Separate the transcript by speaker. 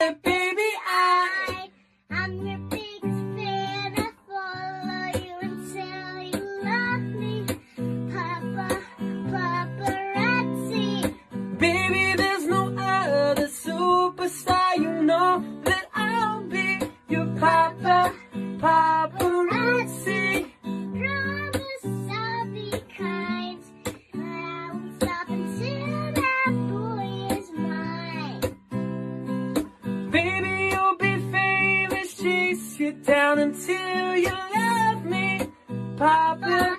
Speaker 1: baby, I.
Speaker 2: I'm your biggest fan. I follow you until you love me. Papa, paparazzi.
Speaker 1: Baby, you down until you love me, papa.